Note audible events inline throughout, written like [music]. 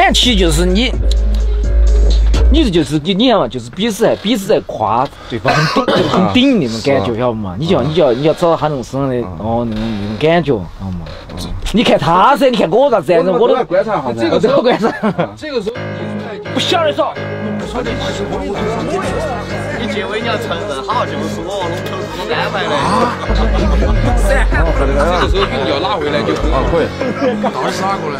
感觉其就是你，你这就是你你看嘛，就是彼此在彼此在夸对方很顶很顶那种感觉，晓得不嘛？你就要你就要你要找到他那种身上的哦那种那种感觉，晓得嘛？你看他噻，你看我咋子样子，我都观察哈，这个都观察。这个时候 [laughs] 你出来不晓得说，你结尾你要承认，好就是我龙头是我安排的。这个时候你要拿回来就啊可以。到底是哪个呢？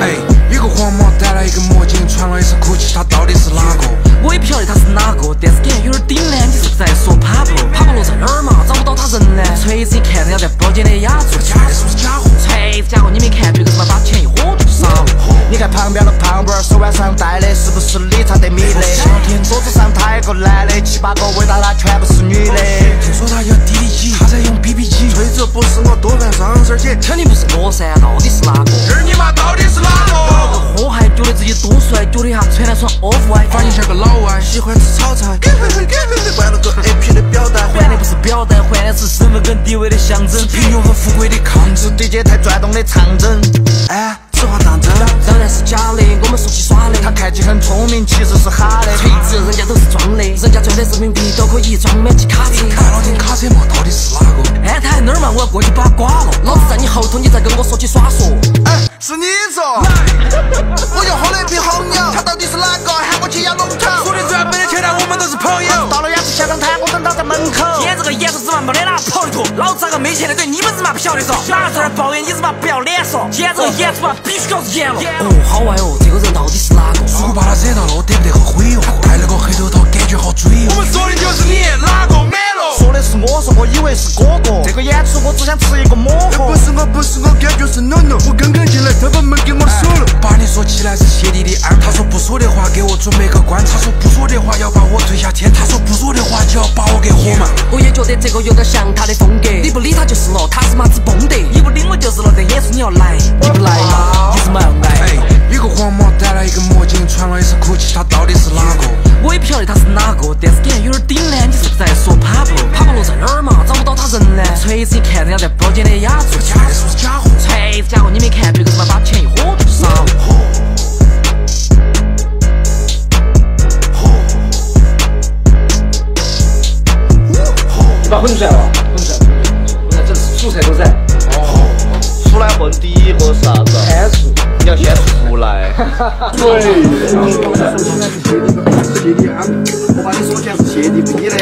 哎，一个黄毛戴了一个墨镜，穿了一身 Gucci，他到底是哪个？我也不晓得他是哪个，但是感觉有点顶呢。你是不是在说帕布？帕布罗在哪儿嘛？找不到他人呢。锤子一看人家在包间的雅七八个围到他全部是女的。听说他要滴滴机，他在用 BB 机。锤子不是我多半是昂婶姐，肯定不是我噻，到底是哪个？二你妈到底是哪个？祸害觉得自己多帅，觉得一下穿了双 off white，发现像个老外，喜欢吃炒菜，换了个 AP 的表带，换的不是表带，换的是身份跟地位的象征，平庸和富贵的抗争，对节台转动的长征。哎，此话当真？很聪明，其实是哈的。锤子，人家都是装的，人家赚的人民币都可以装满几卡车。看老天卡车嘛，到底是哪个？安泰哪儿嘛？我要过去把他刮了。老子在你后头，你再跟我说起耍说。哎，是你说。[laughs] 我又喝了一瓶红牛，他到底是哪个？喊我去压龙头。说的赚没得钱但，我们都是朋友。到了雅致现场摊，我等他在门口。没得哪跑得脱。老子咋个没钱的？对你们日嘛不晓得嗦。哪在那抱怨你日妈不要脸说。演这个演出嘛，必须搞是演了。哦，好歪哦，这个人到底是哪个？如果把他惹到了，我得不得后悔哟？戴了个黑头套，感觉好追哟。我们说的就是你，哪个满了？说的是我，说我以为是哥哥。这个演出我只想吃一个馍馍。不是我，不是我，感觉是 no no。我刚刚进来，他把门给我锁了。把你说起来是谢弟的安，他说不说的话，给我准备个棺材。他说不说的个有点像他的风格。你不理他就是了，他是马子崩得。你不理我就是了，这演出你要来，你不来嘛，你是嘛要挨。一个黄毛戴了一个墨镜，穿了一身 Gucci，他到底是哪个？我也不晓得他是哪个，但是感觉有点顶呢。你是不是在说帕布？帕布罗在哪儿嘛？找不到他人呢。锤子一看人家在包间的雅座，假的是不是假货？锤子假货你没看，别个他妈把钱把混出来了，混出来，混出来，这是素材都在。哦，出来混第一个是啥子？参数，你要先出来。[laughs] 对，谢弟安，我把你说全是谢弟逼的。